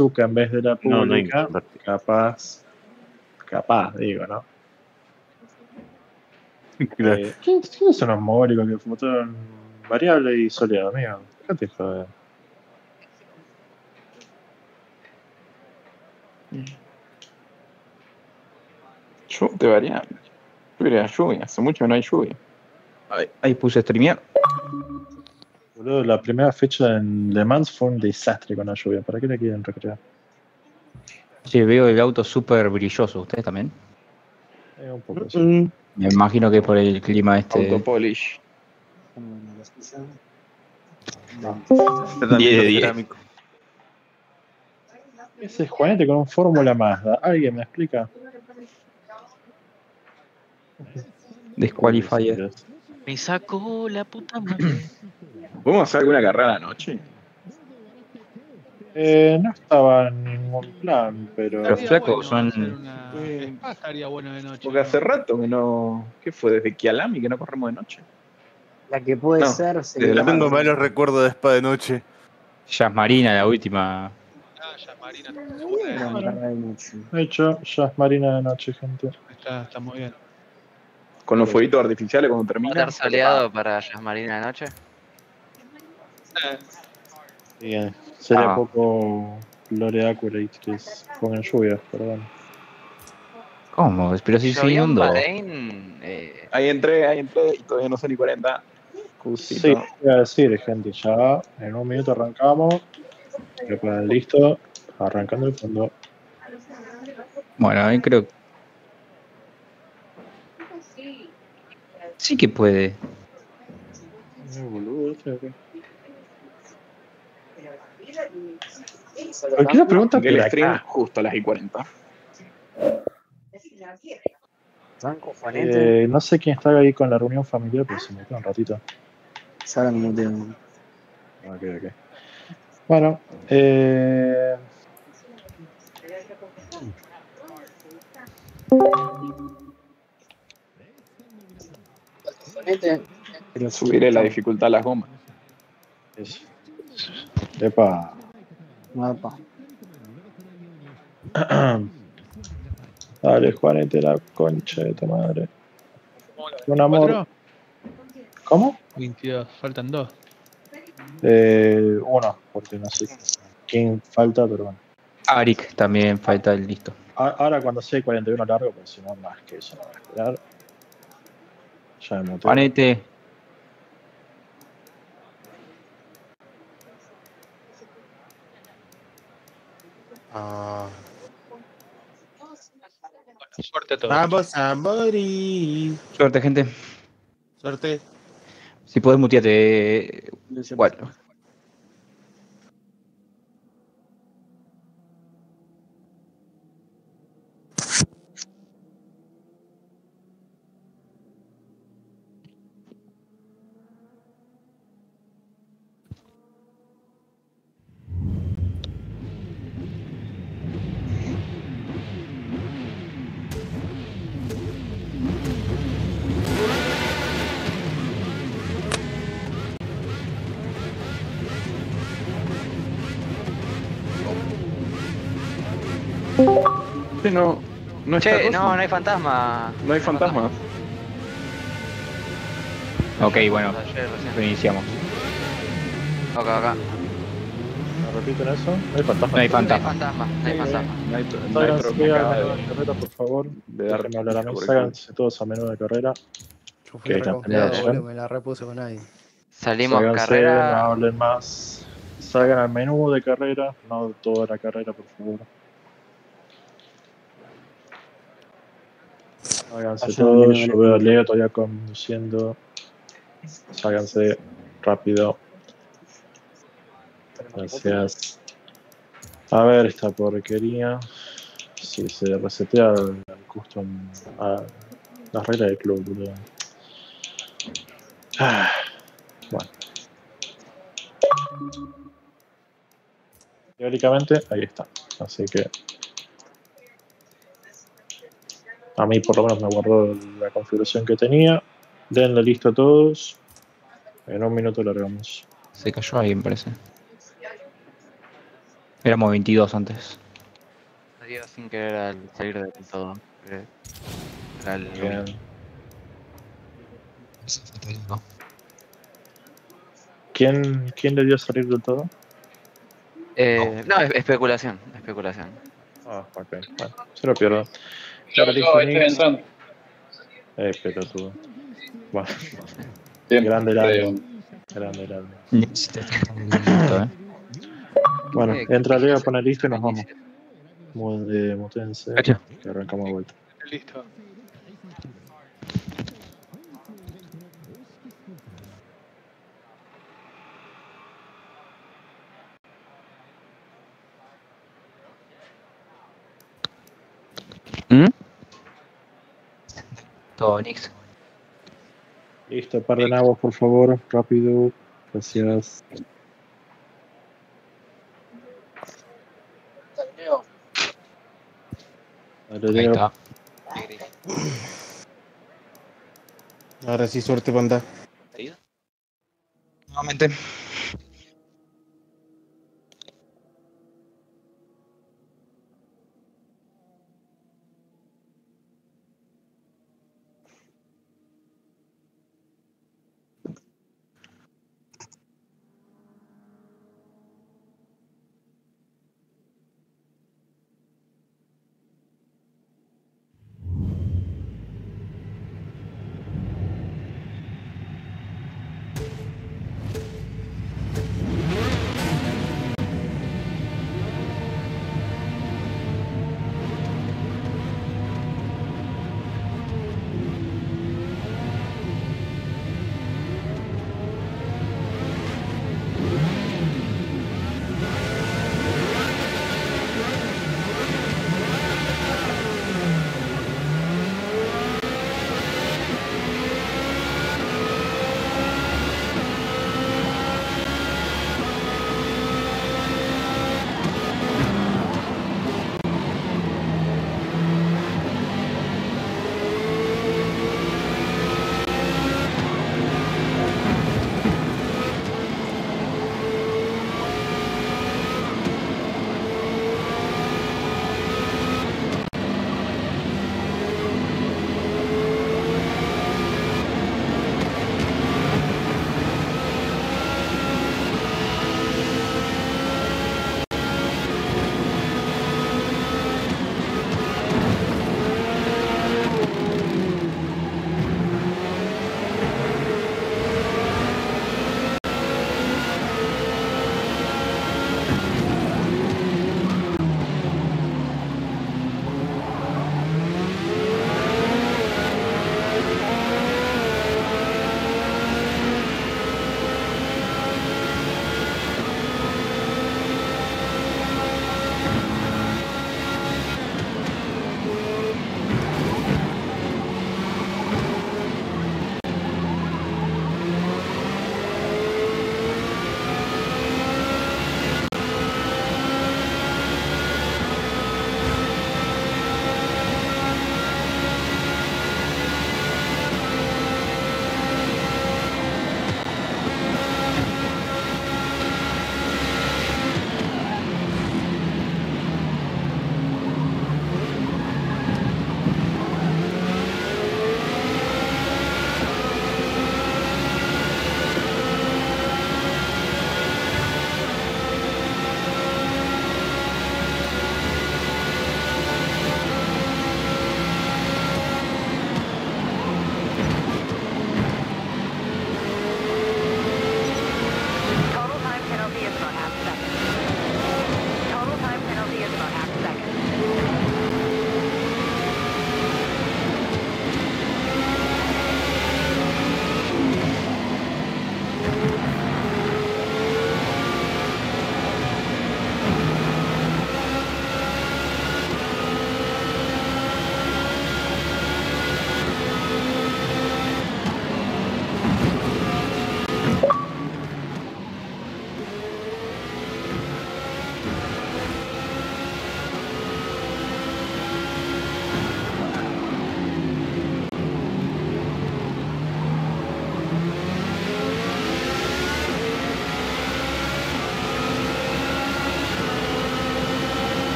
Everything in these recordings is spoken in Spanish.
En vez de la No, no pública, convertir. capaz, capaz, digo, ¿no? Claro. Eh, ¿Quién- ¿Quiénes son los mogólicos que votaron variable y soleado, amigo? Déjate joder. Yo te variable. Yo quería lluvia, hace mucho que no hay lluvia. Ahí, ahí puse streamear. Boludo, la primera fecha en Le Mans fue un desastre con la lluvia. ¿Para qué la quieren recrear? Sí, veo el auto súper brilloso. ¿Ustedes también? Eh, un poco así. Mm, Me imagino que por el clima este. Autopolish. tratamiento 10 de 10. cerámico. Ese es Juanete con un Fórmula Mazda. ¿Alguien me explica? Disqualifier. Me sacó la puta madre. ¿Podemos hacer alguna carrera a la noche? Eh, no estaba en ningún plan, pero. Pero Estaría flaco, bueno son- una- Eh, estaría bueno de noche. Porque ¿no? hace rato que no. ¿Qué fue? ¿Desde Kialami que no corremos de noche? La que puede No, ser. desde sería- la Tengo malos recuerdos de Spa de noche. Jazz Marina, la última. Ah, ya Marina segura de de. De hecho, ya es Marina de noche, gente. Está, está muy bien. Con los fueguitos artificiales cuando ¿Va a termina. estar soleado para Jazz Marina de noche? Bien. Sería Ah. poco Lore Accurate que es- pongan lluvias, pero bueno. ¿Cómo? Pero si se en inundó. Eh, Ahí entré, ahí entré y todavía no son ni 40. Cusito. Sí, voy a decir, gente, ya en un minuto arrancamos. Listo. Arrancando el fondo. Bueno, ahí creo. Sí que puede. Eh, boludo, este acá. ¿Por qué la pregunta Que el por stream justo a las y 40. Franco, Juanete. Eh, no sé quién está ahí con la reunión familiar, pero se me queda un ratito. Sara me muteo. Ok, ok. Bueno, eh, Subiré la dificultad a las gomas. es- Epa. Mapa. Dale, Juanete, la concha de tu madre. Un amor. ¿Cuatro? ¿Cómo? 22, faltan dos. Eh, uno, porque no sé quién falta, pero bueno. Arik también falta el listo. Ahora cuando sea 41 largo, pues si no, más que eso no voy a esperar. Ya me muteo. Juanete. Ah. Suerte a todos. Vamos a morir. Suerte, gente. Suerte. Si podés muteate. Bueno. No. No está Che, cosa. no, no hay fantasma. No hay fantasmas. Ok, bueno. Reiniciamos. Ok, acá. ¿Me repiten eso? No hay fantasma. No hay No hay fantasma. no hay fantasma. No hay, no a acá de- carrera, por favor. de dar Déjenme hablar a mí. Ságanse todos a menú de carrera. Yo fui me la repuse con nadie. Salimos Ságanse, no carrera. hablen más. Salgan al menú de carrera, no toda la carrera, por favor. Háganse todos, yo veo a Leo todavía conduciendo. Ságanse rápido. Gracias. A ver esta porquería. Si se resetea el custom a las reglas del club, boludo. Ah, Bueno. Teóricamente, ahí está. Así que. A mí por lo menos me guardó la configuración que tenía. Denle listo a todos. En un minuto largamos. Se cayó alguien, parece. Éramos 22 antes. Dio sin querer al salir del todo. eh, Era el Bien. ¿Quién, ¿Quién le dio a salir del todo? Eh, no, es- especulación, especulación. Ah, ok. Bueno, se lo pierdo. Yo, yo estoy Nix. entrando. Eh, pelotudo. Bueno, Bien, grande, grande, grande, grande. ¿eh? Bueno, Eh, entra ¿qué Leo, pone listo y nos vamos. Mude, mutense, que arrancamos de vuelta. Listo. Todo Nix. Listo, par de nabos, por favor, rápido. Gracias. Ahí Leo. está. Ahora sí, suerte, panda. Nuevamente.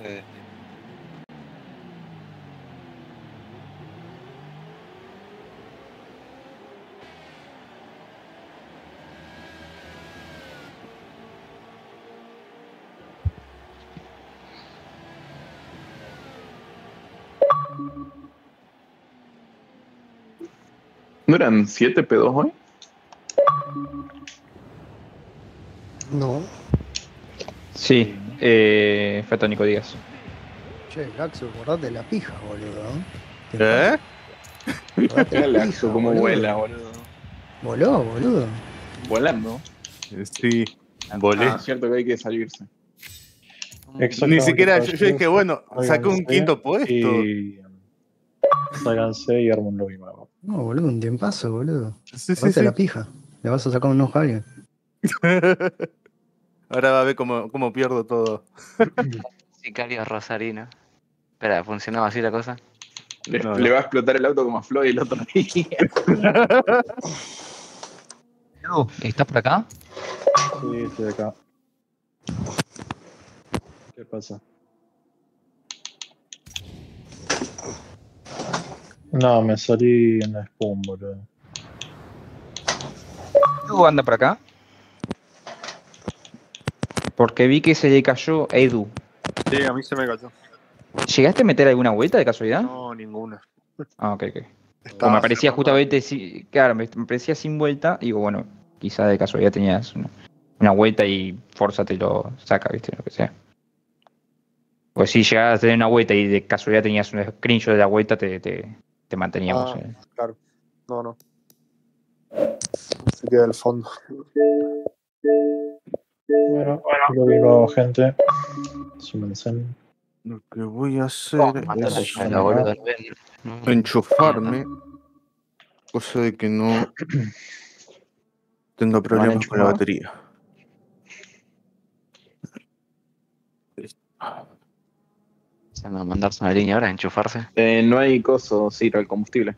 Eh, ¿No eran 7 P2 hoy? No. Sí, eh, fue Tónico Díaz. Che, Laxo, acordate de la pija, boludo. ¿Te ¿Eh? acordate de la Mira pija, cómo boludo. vuela, boludo. Voló, boludo. Volando. Sí, volé. Ah, cierto que hay que salirse. Ni siquiera, yo, yo dije, bueno, saqué un quinto puesto. Y sálganse y armen un lobby. No, boludo, un tiempazo, boludo. Sí, sí, sí. la pija. Le vas a sacar un ojo a alguien. Ahora va a ver cómo, cómo pierdo todo. Sicario Rosarino. Espera, ¿funcionaba así la cosa? Le, No, le no. va a explotar el auto como a Floyd el otro día. Edu, ¿estás por acá? Sí, estoy acá. ¿Qué pasa? No, me salí en la spawn, boludo. Edu anda por acá. Porque vi que se le cayó Edu. Sí, a mí se me cayó. ¿Llegaste a meter alguna vuelta de casualidad? No, ninguna. Ah, ok, ok. Como me parecía justamente, si- claro, me, me parecía sin vuelta. Digo, bueno, quizá de casualidad tenías una, una vuelta y Forza te lo saca, viste, lo que sea. Pues si llegabas a tener una vuelta y de casualidad tenías un screenshot de la vuelta, te, te, te manteníamos. Ah. eh. Claro. No, no. Se queda el fondo. Bueno, nuevo, gente. Súmense. Lo que voy a hacer Mándale es la enchufarme. Cosa de que no tenga problemas con la batería. Se anda a mandarse una línea ahora, enchufarse. Eh, no hay coso, Ciro, el combustible.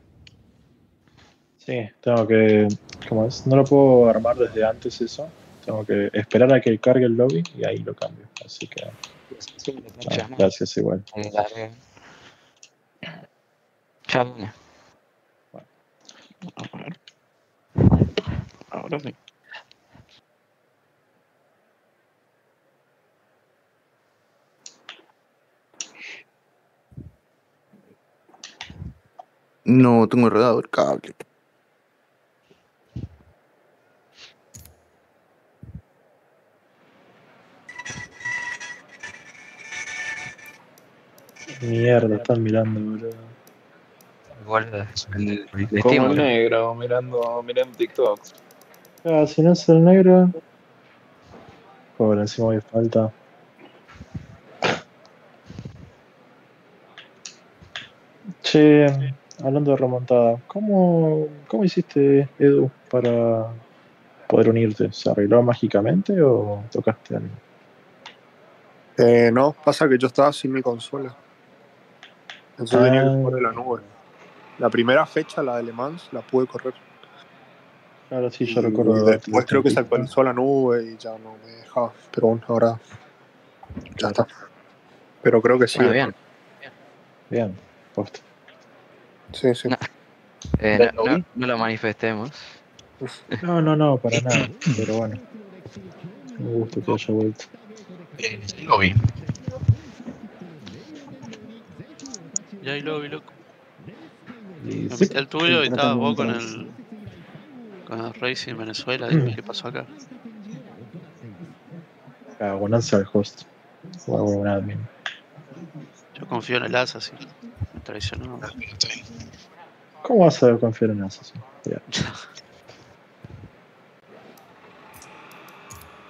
Sí, tengo que. ¿Cómo es? No lo puedo armar desde antes eso. Tengo que esperar a que cargue el lobby y ahí lo cambio. Así que. Sí, ah, gracias, igual. Dale. A ver. Ahora sí. No tengo enredado el cable. Mierda, están mirando, boludo. Igual el, el Como el negro, mirando, mirando TikTok. Ah, si no es el negro. Pobre, encima hay falta. Che, hablando de remontada, ¿cómo, ¿cómo hiciste, Edu, para poder unirte? ¿Se arregló mágicamente o tocaste algo? Eh, no, pasa que yo estaba sin mi consola. Entonces tenía que Ah. jugar en la nube. La primera fecha, la de Le Mans, la pude correr. Claro, sí, yo Y recuerdo. Después creo que se actualizó la nube y ya no me dejaba. Pero bueno, ahora ya está. Pero creo que sí. Bueno, bien. Bien, posta. Sí, sí. No. Eh, no, no- no lo manifestemos. No, no, no, para nada. Pero bueno. Me gusta que haya vuelto. lobby. Ya hay lobby, loco. Y Me sí, metí al tuyo y estabas vos con el. con el Racing Venezuela. Dime qué pasó acá. Ah, abundancia al host. O a un admin. Yo confío en el Asa, sí. Me traicionó. ¿Cómo vas a confiar en Assassin? Bien.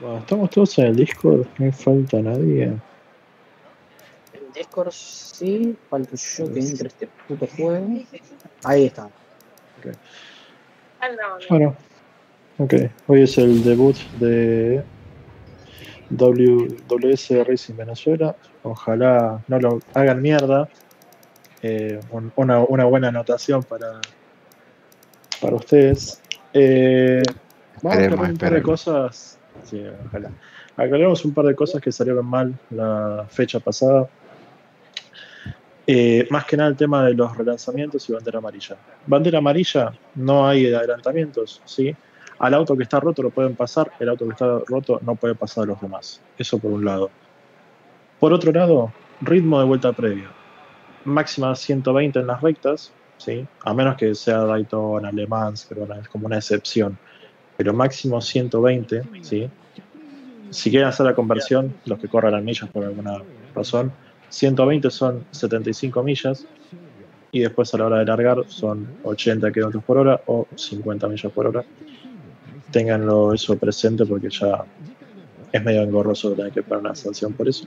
Bueno, estamos todos en el Discord, no falta nadie. Discord sí, falta yo que entre este puto juego. Ahí está. Bueno, ok. Hoy es el debut de W, WS Racing Venezuela. Ojalá no lo hagan mierda. Eh, un- una, una buena anotación para, para ustedes. Eh, vamos a aclarar un par de cosas. Sí, ojalá. Aclaramos un par de cosas que salieron mal la fecha pasada. Eh, más que nada el tema de los relanzamientos y bandera amarilla. Bandera amarilla, no hay adelantamientos, ¿sí? Al auto que está roto lo pueden pasar, el auto que está roto no puede pasar a los demás. Eso por un lado. Por otro lado, ritmo de vuelta previa. Máxima 120 en las rectas, ¿sí? A menos que sea Daytona, Alemán, es como una excepción. Pero máximo 120, ¿sí? Si quieren hacer la conversión, los que corran las millas por alguna razón, 120 son 75 millas y después a la hora de largar son 80 km por hora o 50 millas por hora. Ténganlo eso presente porque ya es medio engorroso tener que pagar una sanción por eso.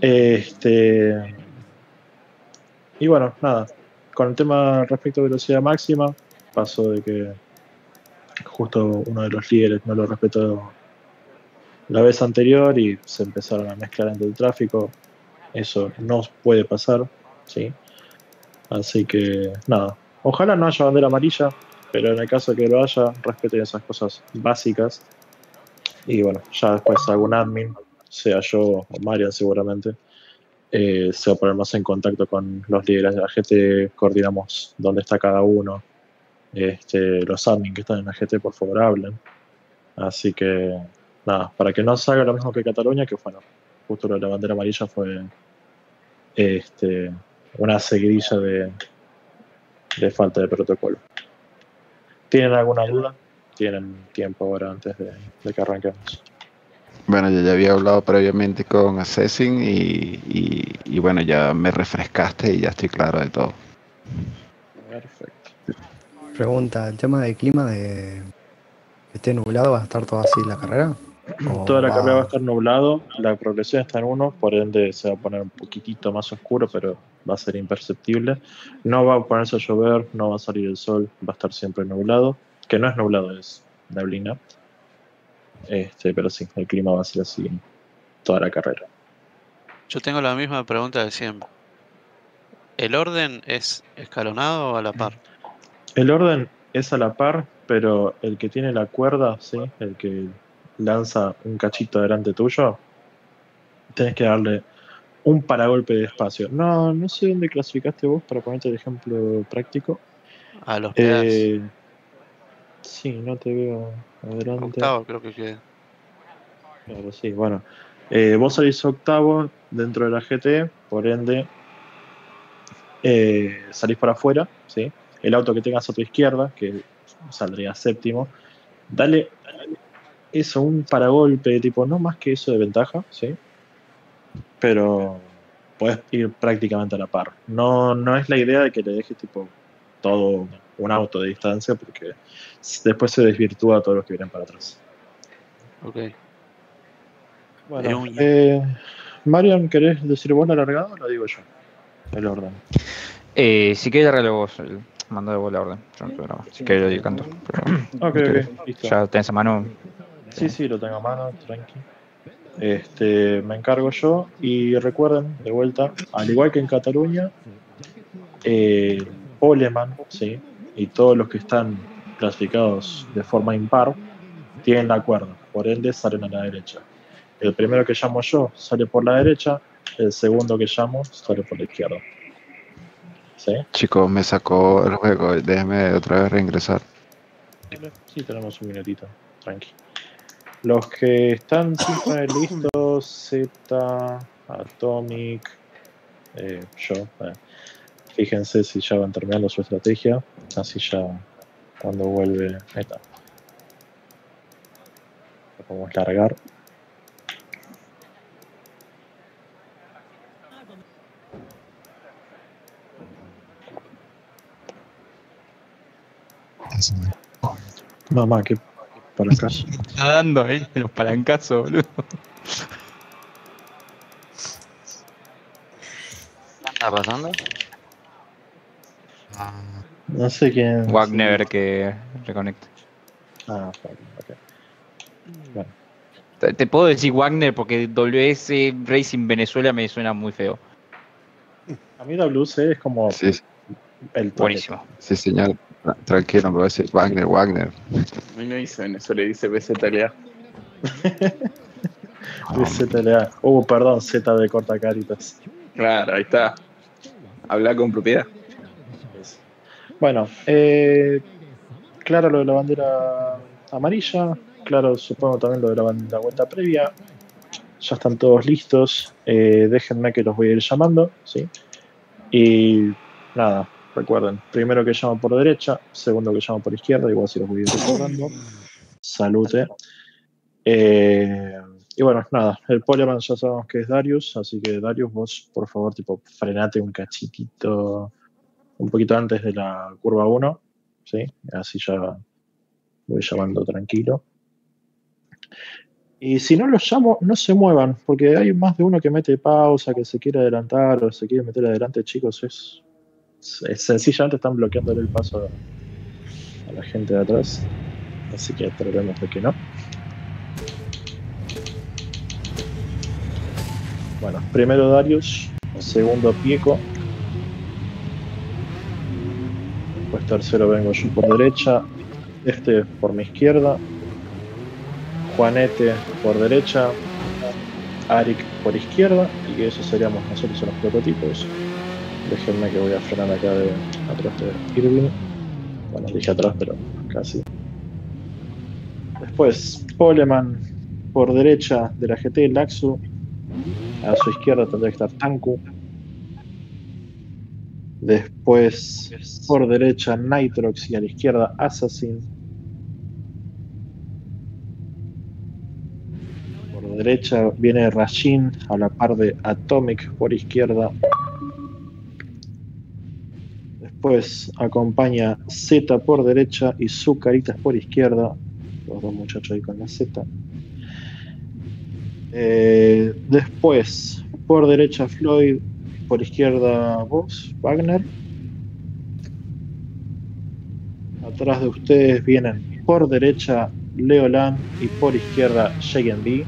Este, y bueno, nada. Con el tema respecto a velocidad máxima, pasó de que justo uno de los líderes no lo respetó la vez anterior y se empezaron a mezclar entre el tráfico. Eso no puede pasar, ¿sí? Así que nada, ojalá no haya bandera amarilla, pero en el caso que lo haya, respeten esas cosas básicas. Y bueno, ya después algún admin, sea yo o Marian seguramente, eh, se va a poner más en contacto con los líderes de la GT, coordinamos dónde está cada uno. Este, los admin que están en la GT, por favor, hablen. Así que nada, para que no salga lo mismo que Cataluña, que bueno, justo lo de la bandera amarilla fue este, una seguidilla de, de falta de protocolo. ¿Tienen alguna duda? Tienen tiempo ahora antes de, de que arranquemos. Bueno, yo ya había hablado previamente con Assassin y, y, y, bueno, ya me refrescaste y ya estoy claro de todo. Perfecto. Pregunta, ¿el tema del clima de que esté nublado va a estar todo así la carrera? ¿O Toda la carrera va a estar nublado, la progresión está en 1, por ende se va a poner un poquitito más oscuro, pero va a ser imperceptible. No va a ponerse a llover, no va a salir el sol, va a estar siempre nublado, que no es nublado, es neblina. Este, pero sí, el clima va a ser así toda la carrera. Yo tengo la misma pregunta de siempre. ¿El orden es escalonado o a la par? El orden es a la par, pero el que tiene la cuerda, ¿sí? el que lanza un cachito delante tuyo, tenés que darle un paragolpe de espacio. No, no sé dónde clasificaste vos para ponerte el ejemplo práctico. A los pedazos. Eh, sí, no te veo adelante. Octavo creo que quedé. Claro, sí, bueno. Eh, vos salís octavo dentro de la GT, por ende eh, salís para afuera, ¿sí? El auto que tengas a tu izquierda, que saldría séptimo, dale eso, un paragolpe, tipo, no más que eso de ventaja, ¿sí? Pero puedes ir prácticamente a la par. No, no es la idea de que le dejes tipo todo un auto de distancia, porque después se desvirtúa todos los que vienen para atrás. Ok. Bueno, eh, Marion, ¿querés decir vos la largada o lo digo yo? El orden. Eh, si querés darle vos, el mando de vos la orden. Yo no tengo nada más. Si querés lo digo canto. Pero, Ok, ustedes, ok, listo. Ya tenés a mano. Sí, sí, lo tengo a mano, tranqui. Este, me encargo yo y recuerden, de vuelta, al igual que en Cataluña, eh, Poleman, sí, y todos los que están clasificados de forma impar tienen la cuerda, por ende salen a la derecha. El primero que llamo yo sale por la derecha, el segundo que llamo sale por la izquierda. ¿Sí? Chicos, me sacó el juego, déjeme otra vez reingresar. Sí, tenemos un minutito, tranqui. Los que están siempre listos, Z, Atomic, eh, yo, eh, fíjense si ya van terminando su estrategia, así ya cuando vuelve, está. Lo podemos largar. Mamá, que para acá. Está dando ahí los palancazos, boludo. ¿Qué está pasando? No sé quién. Wagner que reconecta. Ah, ok. Bueno. Te, te puedo decir Wagner porque WS Racing Venezuela me suena muy feo. A mí WC es como Sí, sí, el toque. Buenísimo. sí, señor. Tra- Tranquilo, me voy a decir Wagner, Wagner. A mí no dice Venezuela, dice BZLA. De ZLA. Uh, perdón, Z de corta caritas. Claro, ahí está. Habla con propiedad. Bueno, eh, claro lo de la bandera amarilla, claro supongo también lo de la, ban- la vuelta previa. Ya están todos listos. eh, déjenme que los voy a ir llamando, ¿sí? Y nada, recuerden, primero que llamo por derecha, segundo que llamo por izquierda, igual si los voy a ir recordando. Salute. Eh, y bueno, nada, el Poleman ya sabemos que es Darius, así que Darius, vos por favor, tipo, frenate un cachitito un poquito antes de la curva 1, ¿sí? Así ya voy llamando tranquilo. Y si no los llamo, no se muevan, porque hay más de uno que mete pausa, que se quiere adelantar o se quiere meter adelante, chicos. Es, sencillamente están bloqueándole el paso a, la gente de atrás. Así que tratemos de que no. Bueno, primero Darius, segundo Pieco. Después tercero vengo yo por derecha, este por mi izquierda, Juanete por derecha, Arik por izquierda, y esos seríamos nosotros los prototipos. Déjenme que voy a frenar acá de atrás de Irving. Bueno, dije atrás, pero casi. Después, Poleman por derecha de la GT, Laxu. A su izquierda tendría que estar Tanku. Después, por derecha, Nitrox y a la izquierda, Assassin. Por derecha viene Rashin a la par de Atomic por izquierda. Después acompaña Z por derecha y Zucaritas por izquierda. Los dos muchachos ahí con la Z. Eh, después, por derecha Floyd, por izquierda vos, Wagner. Atrás de ustedes vienen por derecha Leolan y por izquierda B.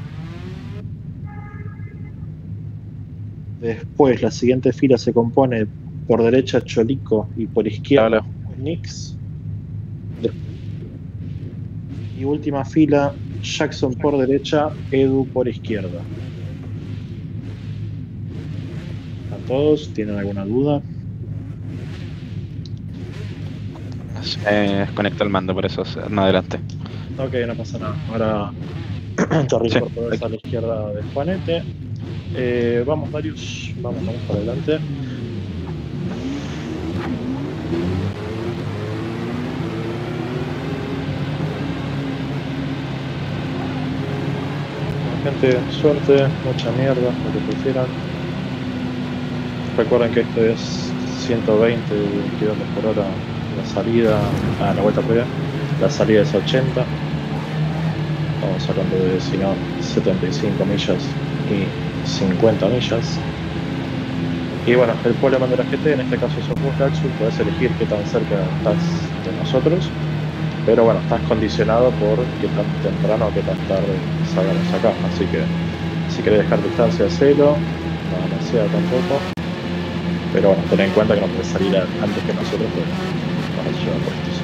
Después la siguiente fila se compone por derecha Cholico y por izquierda Nix. Y última fila Jackson por derecha, Edu por izquierda. ¿A todos? ¿Tienen alguna duda? Se desconecta el mando, por eso no adelante. Ok, no pasa nada. Ahora Torri Sí. incorporarse a la izquierda de Juanete. Eh, vamos, Darius. Vamos, vamos para adelante. Suerte, mucha mierda, lo que prefieran. Recuerden que esto es 120 km por hora la salida, a la vuelta previa. La salida es 80. Estamos hablando de, si no, 75 millas y 50 millas. Y bueno, el Poleman de la GT, en este caso sos vos, Gaxu, puedes elegir qué tan cerca estás de nosotros. Pero bueno, estás condicionado por qué tan temprano o qué tan tarde salgamos acá. Así que si querés dejar distancia, hacelo. No demasiado tampoco. Pero bueno, ten en cuenta que no puedes salir antes que nosotros, llevan puestos.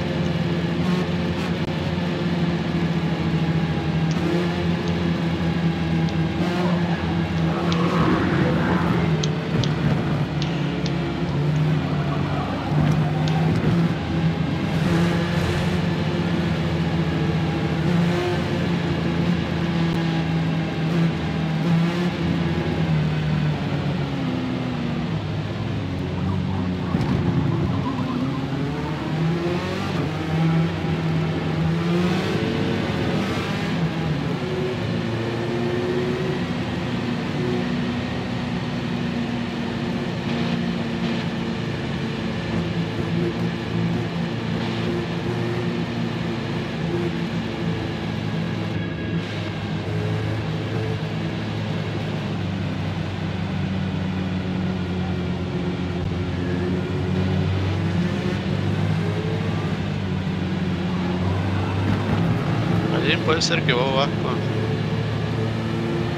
Puede ser que vos vas con.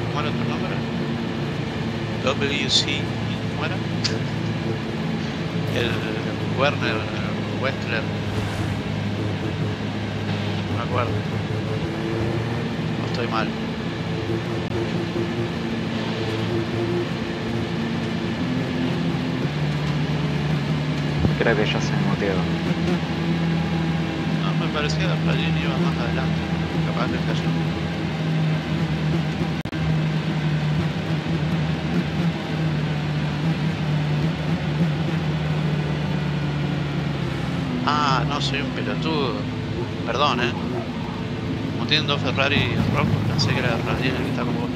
¿Cómo era tu nombre? WC. ¿Cómo era? El Werner Westler. No me acuerdo. No estoy mal. Creo que ya se muteó. No, me parecía que Rallín iba más adelante. Ah, no, soy un pelotudo. Perdón, eh. Como tienen dos Ferrari rojo, pensé que era el que está con vos,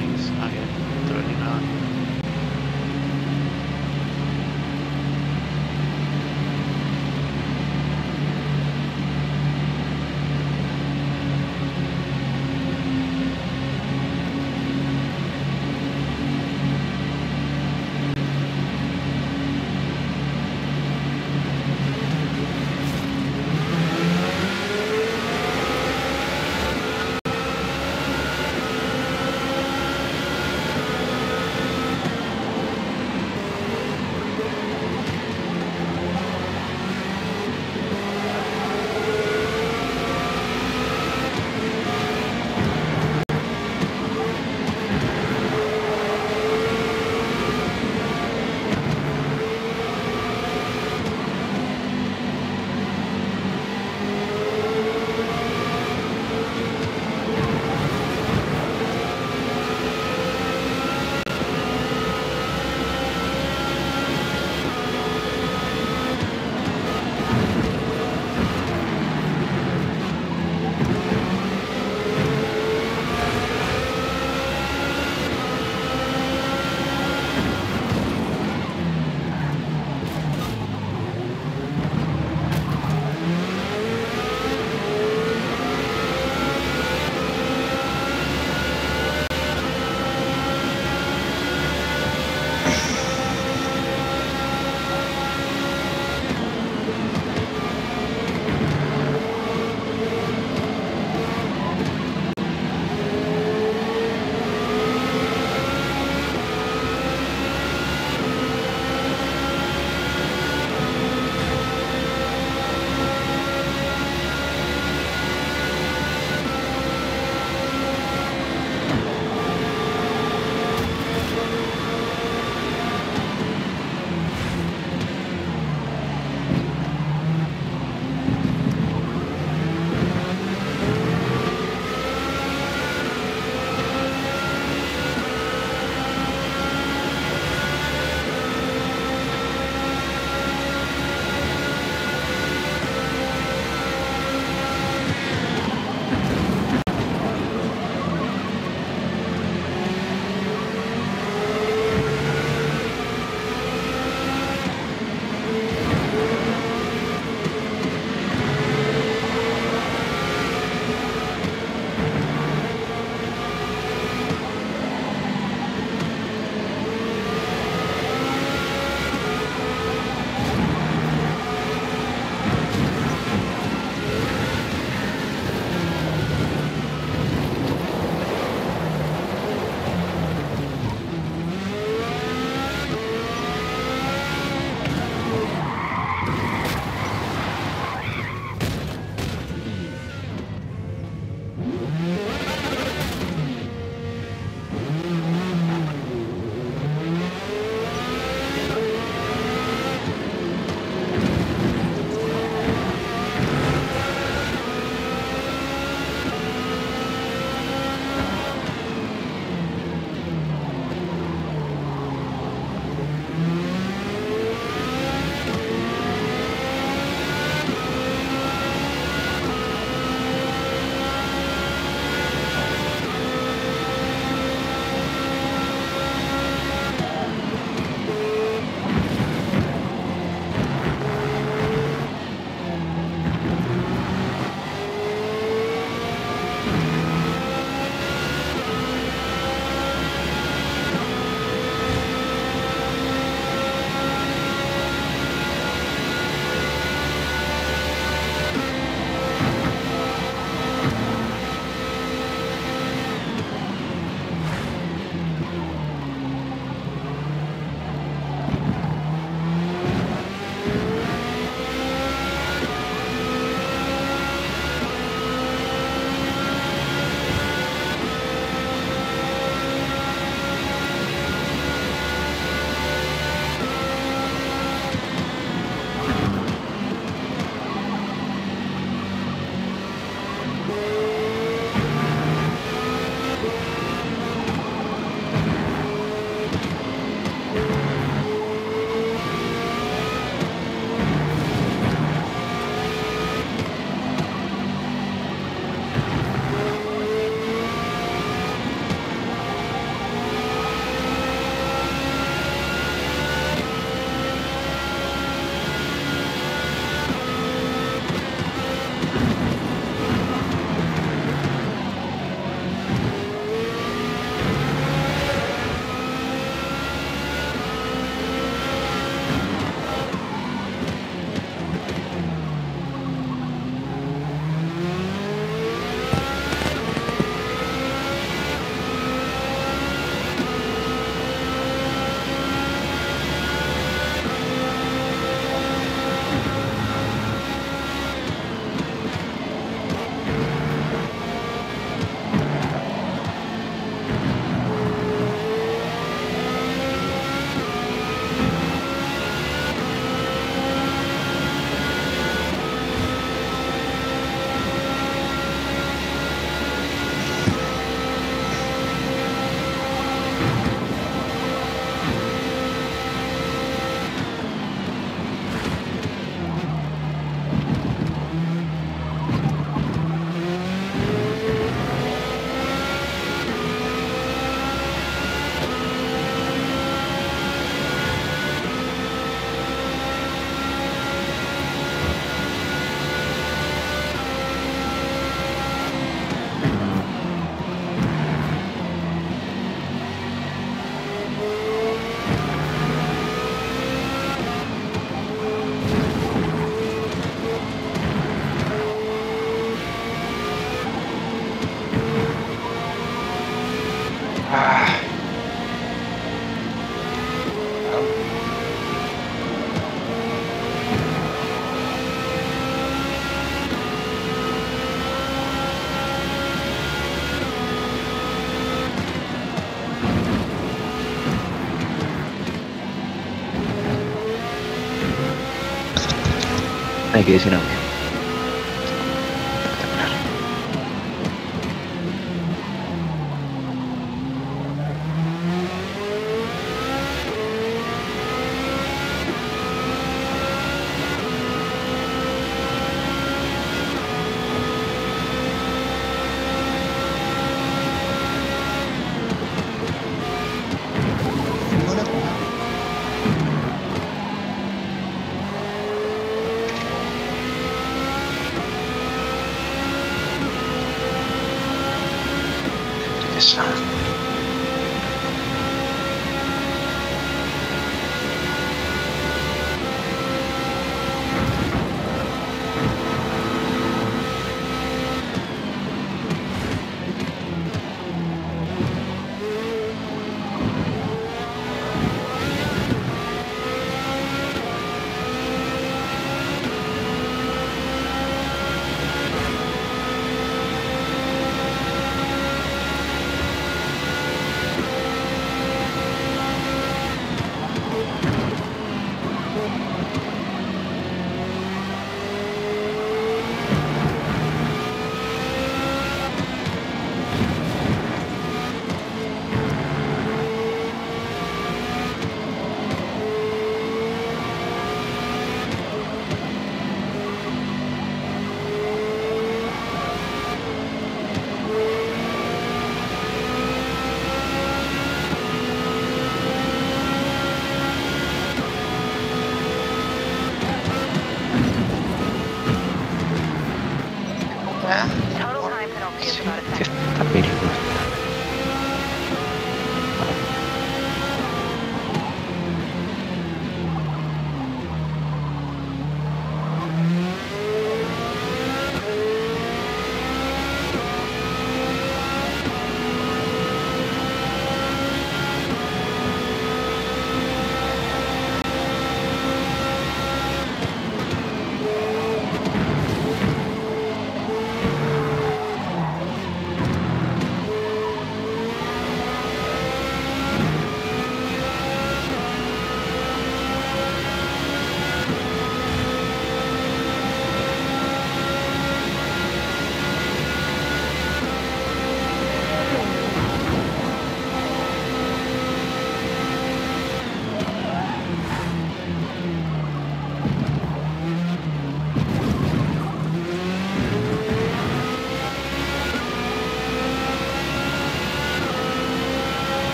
Hay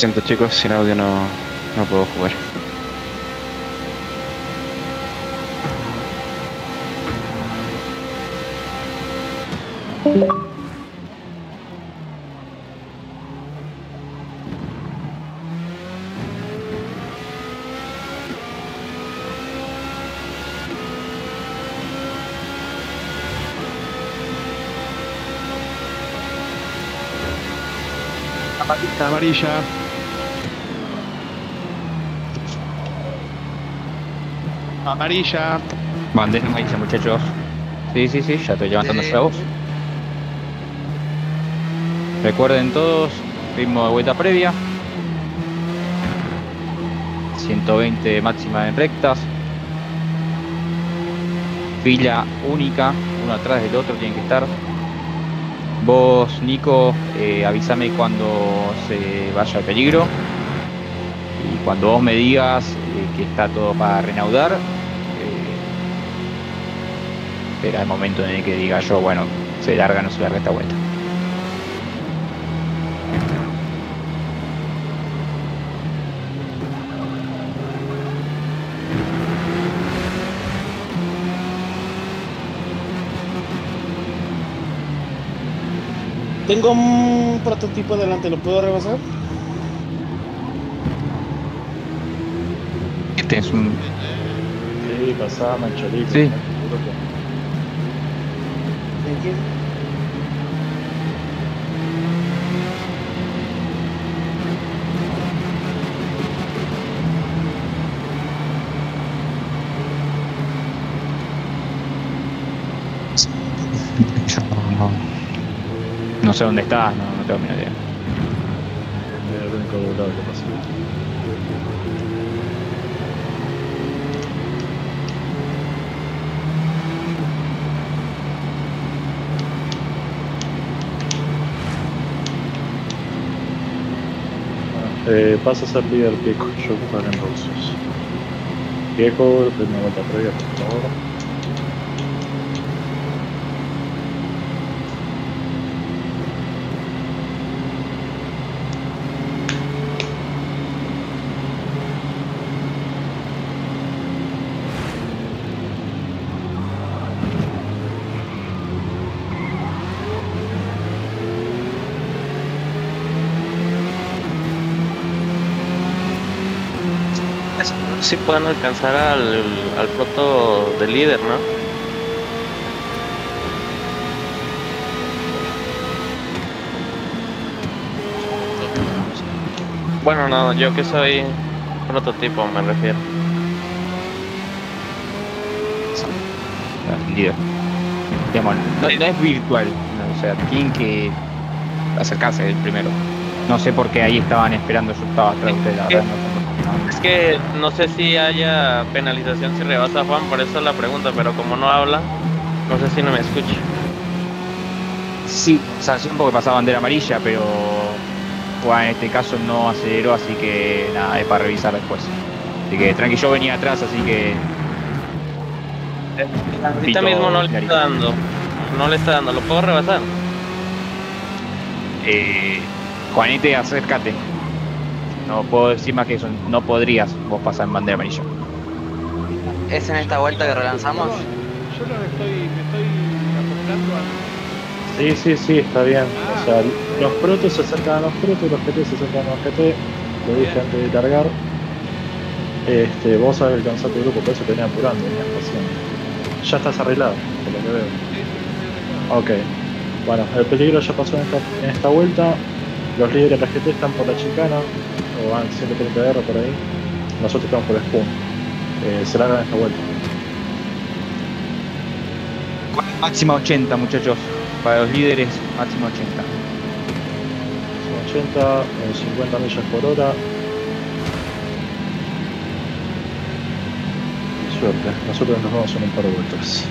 siento chicos, sin audio no, no puedo jugar. Amarilla. Amarilla. Bandera amarilla, muchachos. Sí, sí, sí, ya estoy levantando la voz. Recuerden todos, ritmo de vuelta previa. 120 máxima en rectas. Fila única, uno atrás del otro tienen que estar. Vos, Nico, eh, avísame cuando se vaya el peligro. Y cuando vos me digas eh, que está todo para renaudar, será el momento en el que diga yo, bueno, se larga o no se larga esta vuelta. Tengo un prototipo delante, ¿lo puedo rebasar? Este es un. Sí, pasaba Mancholito. Sí. You. No, sé dónde estás, no, no tengo ni idea. Eh, pasa a ser líder Pico, yo ocuparé en rusos. Pico, primera vuelta previa, Si pueden alcanzar al, al proto de líder, ¿no? Bueno, no, yo que soy prototipo me refiero. Líder. Digamos, no, es virtual, no, o sea, tienen que acercarse el primero. No sé por qué ahí estaban esperando, yo estaba atrás de la. Que no sé si haya penalización si rebasa a Juan, por eso la pregunta, pero como no habla, no sé si no me escucha. Sí, sanción porque pasaba bandera amarilla, pero Juan en este caso no aceleró, así que nada, es para revisar después. Así que tranqui, yo venía atrás, así que. Ahorita Pito mismo no le está dando. No le está dando, ¿lo puedo rebasar? Eh, Juanete, acércate. No puedo decir más que eso, no podrías vos pasar en bandera amarilla. ¿Es en esta vuelta que relanzamos? Yo no estoy, me estoy acoplando al. Sí, sí, sí, está bien. O sea, los protos se acercan a los protos, los GT se acercan a los GT. Lo dije antes de largar. Este, vos alcanzar tu grupo, por eso te venía apurando, venías pasando. Ya estás arreglado, por lo que veo. Ok. Bueno, el peligro ya pasó en esta, en esta vuelta. Los líderes de la GT están por la chicana, o van 130 R por ahí. Nosotros estamos por Spoon. Eh, se largan esta vuelta. Máxima 80, muchachos. Para los líderes, máxima 80. 80, eh, 50 millas por hora. Y suerte, nosotros nos vamos en un par de vueltas.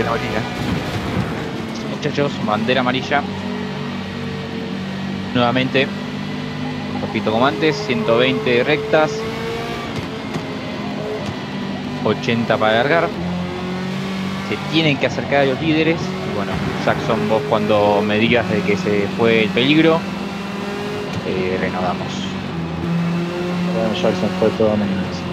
Ya, bandera amarilla. Muchachos, bandera amarilla. Nuevamente, repito como antes, 120 rectas, 80 para alargar. Se tienen que acercar a los líderes. Y bueno, Jackson, vos cuando me digas de que se fue el peligro, eh, renovamos. Bueno, Jackson fue todo menos.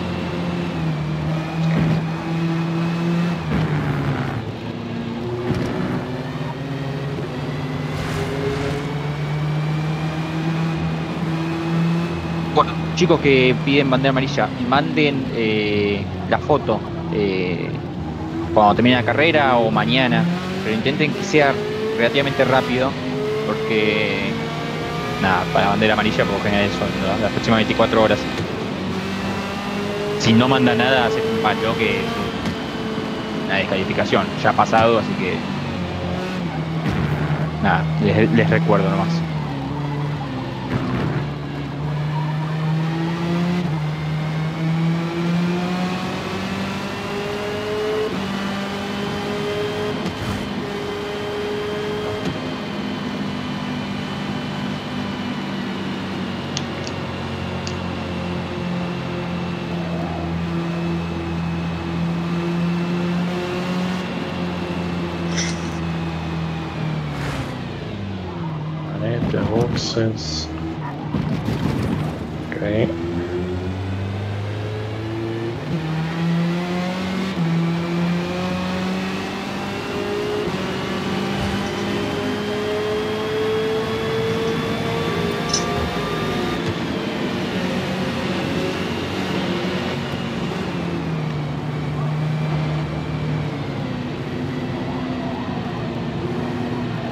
Bueno, chicos que piden bandera amarilla, manden eh, la foto eh, cuando termine la carrera o mañana, pero intenten que sea relativamente rápido, porque nada, para bandera amarilla por general son las próximas 24 horas. Si no manda nada, hace un palo que es una descalificación. Ya ha pasado, así que nada, les, les recuerdo nomás. sense.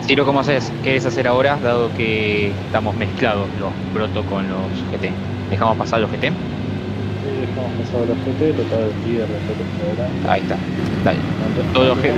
Ciro, ¿cómo haces? ¿Qué querés hacer ahora, dado que estamos mezclados los proto con los GT? ¿Dejamos pasar los GT? Sí, dejamos pasar los GT, total el líder de. Ahí está. Dale. Todos los GT.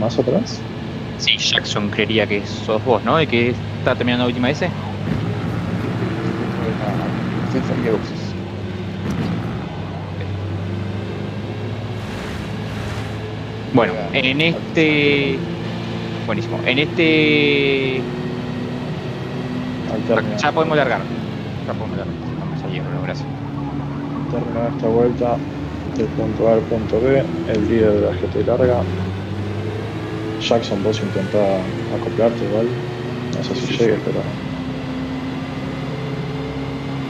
Más atrás? Sí, Jackson creería que sos vos, ¿no? ¿De que está terminando la última S? Bueno, en este. Buenísimo. En este. Ya podemos largar. Ya podemos largar. Vamos a llevarlo, gracias. Terminada esta vuelta del punto A al punto B, el líder de la GT larga. Jackson, vos intenta acoplarte igual. No sé si llegues, pero.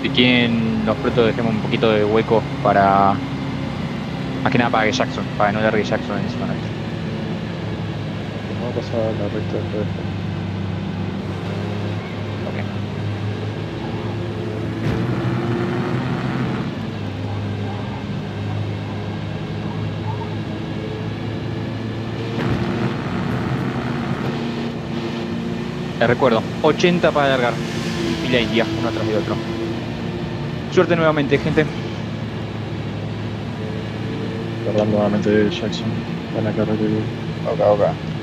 Si quieren, los protos dejemos un poquito de hueco para. Más que nada para que Jackson, para que no largue Jackson en ese momento. Vamos a pasar a la recta después. Ok. Les recuerdo, 80 para alargar. Y la India, uno atrás de otro. Suerte nuevamente, gente. Perdón nuevamente Jackson. Buena carrera. Ok, ok.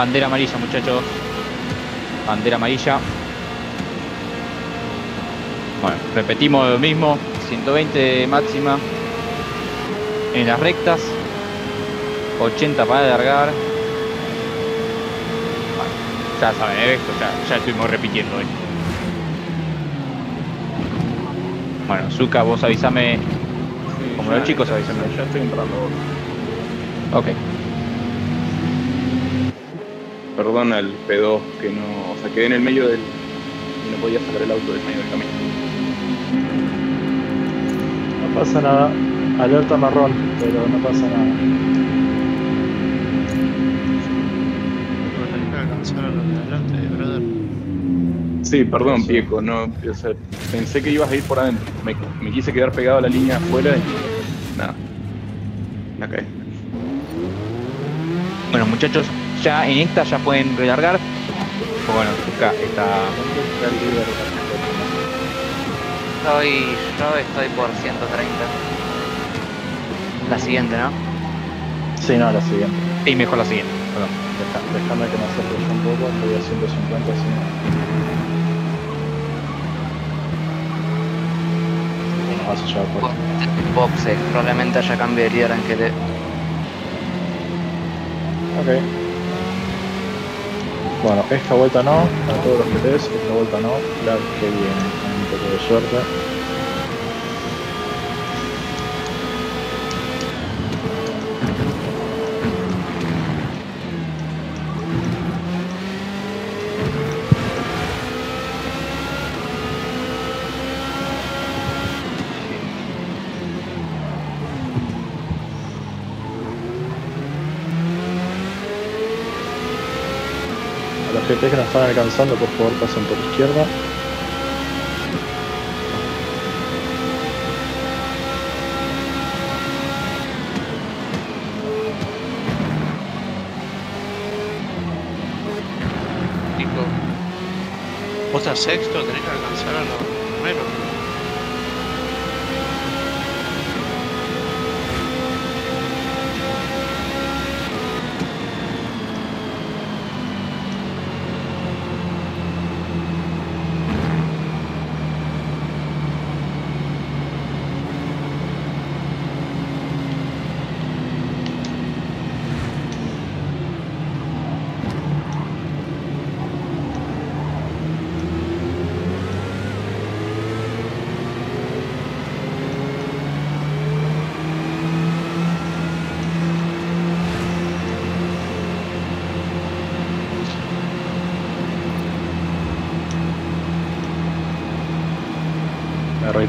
Bandera amarilla, muchachos. Bandera amarilla. Bueno, repetimos lo mismo. 120 de máxima. En las rectas. 80 para alargar. Bueno, ya saben, ¿eh? esto ya, ya estuvimos repitiendo esto. Bueno, Zuka, vos avísame. Como los chicos, avísame. Ya estoy entrando. Ok. Perdona el P2 que no. O sea, quedé en el medio del. y no podía sacar el auto del medio del camino. No pasa nada. Alerta marrón, pero no pasa nada. Tenés que alcanzar a los de adelante, brother. Sí, perdón, Pieco, no, o sea, pensé que ibas a ir por adentro. Me, me quise quedar pegado a la línea afuera y. nada. La caí. Bueno, muchachos, ya en esta ya pueden relargar. Pues Bueno, Zuka está. Estoy, yo estoy por 130. La siguiente, ¿no? Sí, no, la siguiente. Y mejor la siguiente, perdón. Deja- Déjame que me acerque yo un poco, estoy a 150, así no. Nos vas a llevar por Boxe, probablemente haya cambio de líder en GT. Ok. Bueno, esta vuelta no, a todos los GTs, esta vuelta no, la que viene, un poco de suerte. Que nos están alcanzando, por favor, pasen por izquierda. Nico. Vos sexto, tenés que alcanzar a los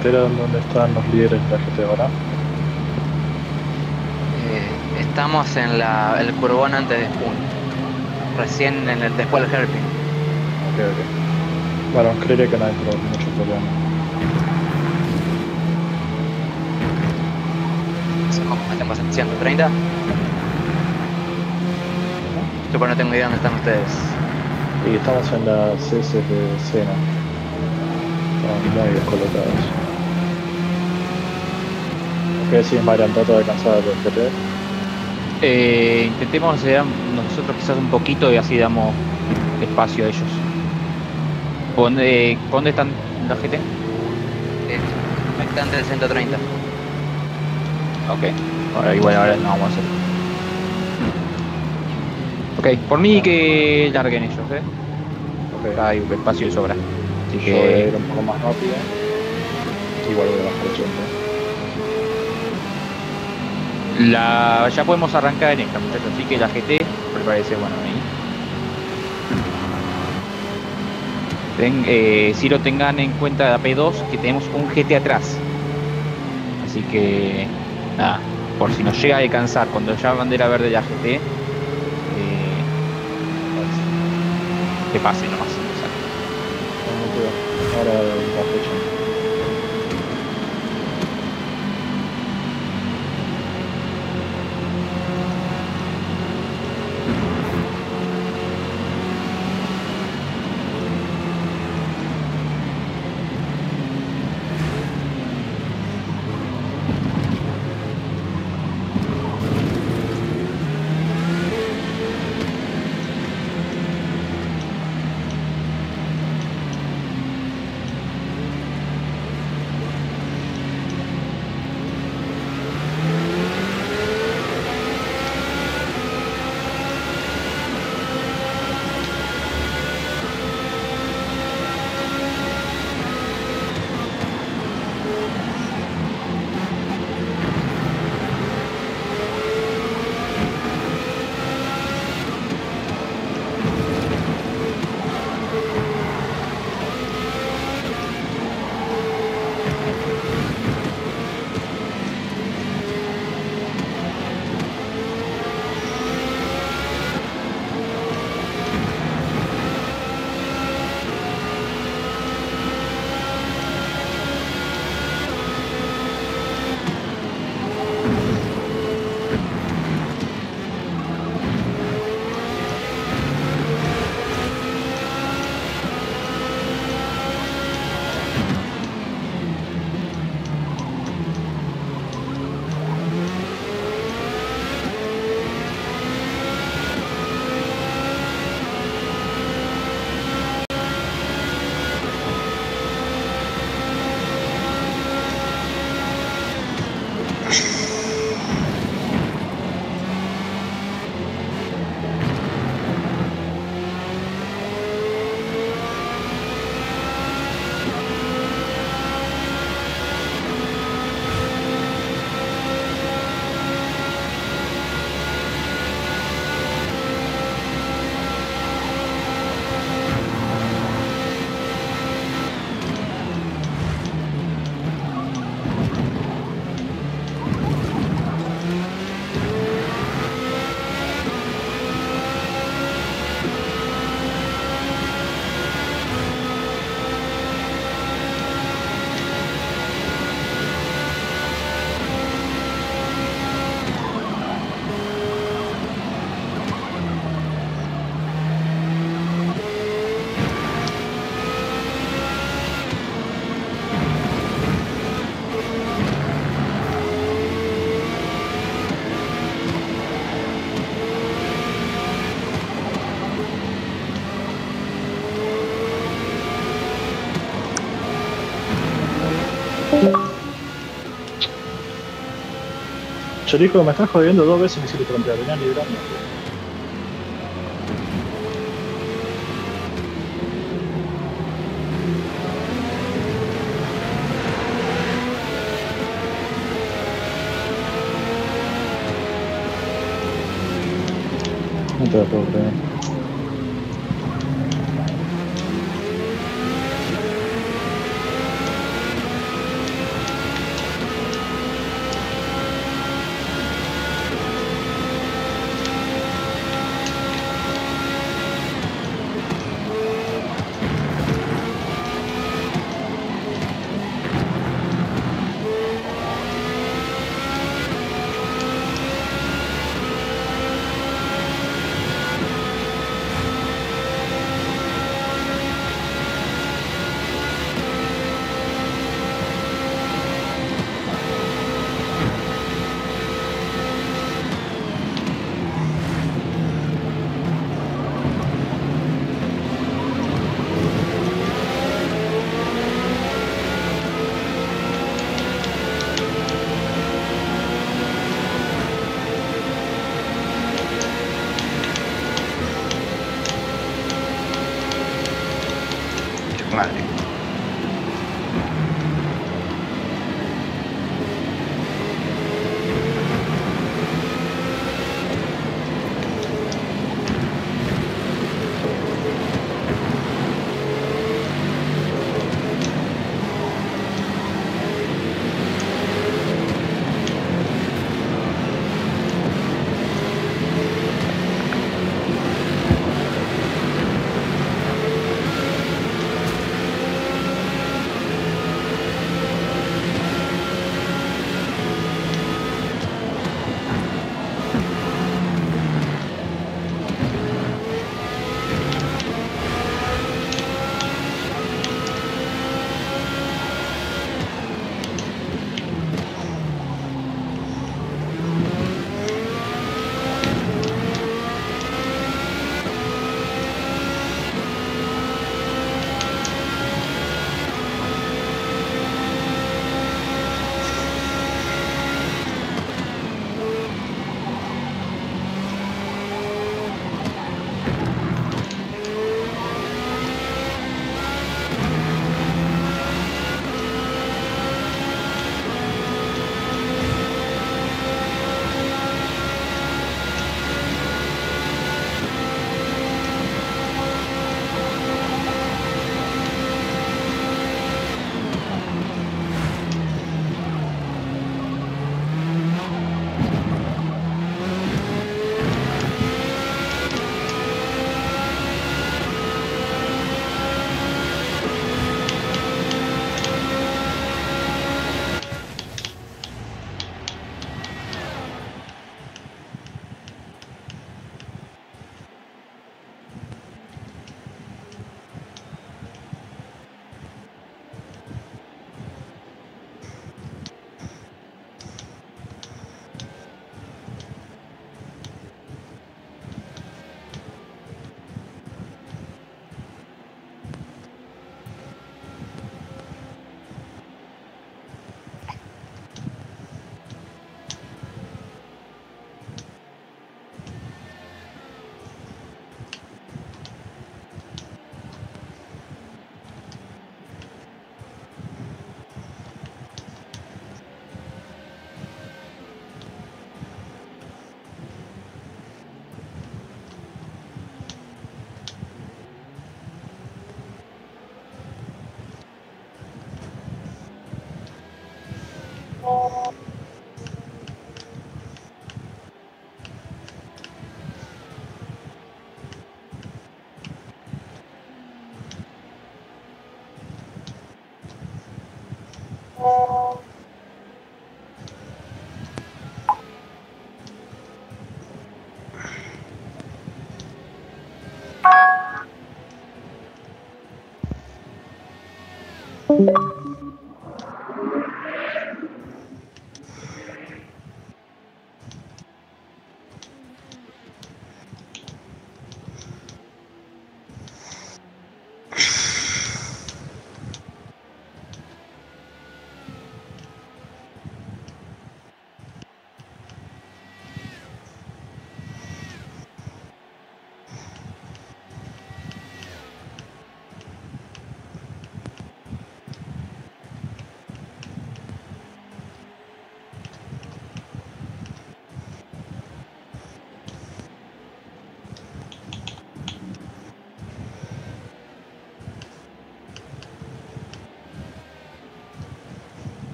Me reiteran dónde están los líderes de la GT ahora. Eh, estamos en la, el curvón antes de Spoon. Recién en el, después del Herping. Ok, ok. Bueno, creeré que no hay mucho problema. ¿Cómo estamos en 130? Yo no tengo idea dónde están ustedes. Y estamos en las CS de Sena. Están muy descolocados. Ok, sí, Marian, trata de alcanzar a los GT. Eh, intentemos acelerar nosotros quizás un poquito y así damos espacio a ellos. ¿Dónde, ¿dónde están la GT? Eh, Expectante del 130. Ok. Ahora igual ahora no vamos a hacer. Ok, por mí que larguen ellos, eh. Ok. Hay espacio de sobra. Así Yo voy a que ir un poco más rápido. Igual voy a bajar 80. La, ya podemos arrancar en esta muchachos, así que la GT prepárese bueno ahí. Ten, eh, Ciro tengan en cuenta la P2 que tenemos un GT atrás. Así que nada, por si nos llega a alcanzar cuando ya bandera verde la GT, eh, que pase nomás. Ahora 80. Chorico, me estás jodiendo dos veces me hiciste frontera, venía librando. No te lo puedo creer.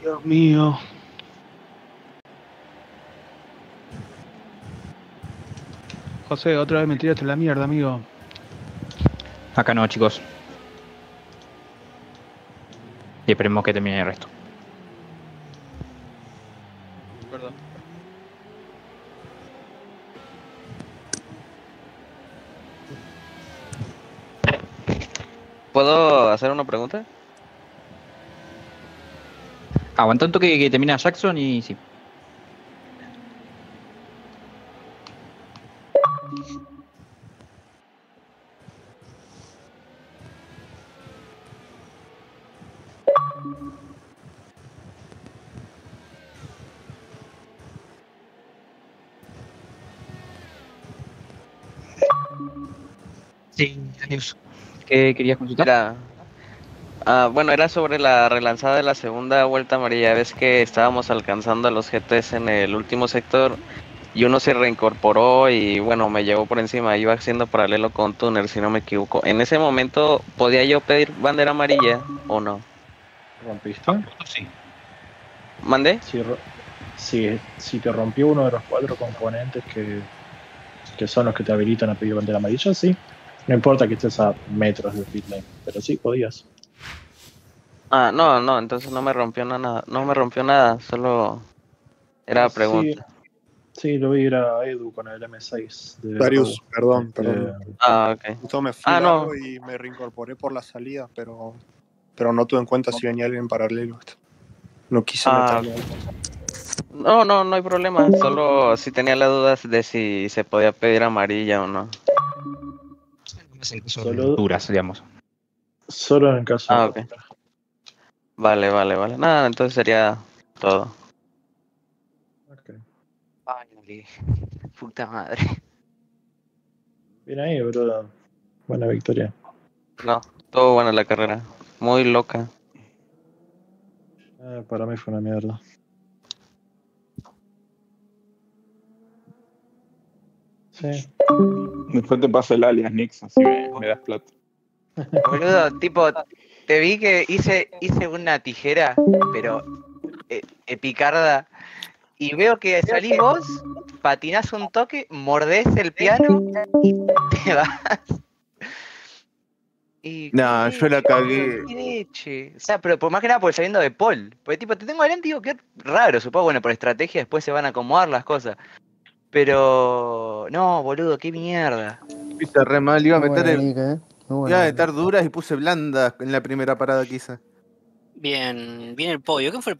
Dios mío. José, otra vez me tiraste la mierda, amigo. Acá no, chicos. Y esperemos que termine el resto. Perdón. ¿Puedo hacer una pregunta? Aguanta un toque que termina Jackson y sí. Sí. ¿Qué querías consultar? Era, ah, bueno, era sobre la relanzada de la segunda vuelta amarilla. Ves que estábamos alcanzando a los GTs en el último sector y uno se reincorporó y bueno, me llevó por encima. Iba haciendo paralelo con Tuner, si no me equivoco. En ese momento, ¿podía yo pedir bandera amarilla o no? ¿Rompiste? Sí. ¿Mandé? Si, si, si te rompió uno de los cuatro componentes que, que son los que te habilitan a pedir bandera amarilla, sí. No importa que estés a metros del pit lane, pero sí podías. Ah, no, no, entonces no me rompió nada. No me rompió nada, solo era Sí. pregunta. Sí, lo vi, era Edu con el M6. de Darius, Raw. perdón, Este, perdón. Ah, ok. Justo me fui Ah, no. y me reincorporé por la salida, pero, pero no tuve en cuenta si venía alguien en paralelo. No quise Ah, meterme. No, no, no hay problema. Solo si tenía la duda de si se podía pedir amarilla o no. Solo- duras, digamos. Solo en caso Ah, de ok. Vale, vale, vale. Nada, entonces sería todo. Finally. Puta madre. Bien ahí, bro. Buena victoria. No, todo bueno la carrera. Muy loca. Eh, para mí fue una mierda. Sí. Después te paso el alias, Nix, así me, me das plata. Boludo, tipo, te vi que hice, hice una tijera, pero eh, epicarda. Y veo que salís vos, patinás un toque, mordés el piano y te vas. Y No, yo la cagué. leche. O sea, pero por más que nada por saliendo de Paul. Porque tipo, te tengo adelante y digo, qué raro, supongo, bueno, por estrategia después se van a acomodar las cosas. Pero no, boludo, qué mierda. Viste re mal, iba a meter el- ¿eh? Muy buena Iba a meter duras y puse blandas en la primera parada hice. Bien, bien el podio. ¿Quién fue el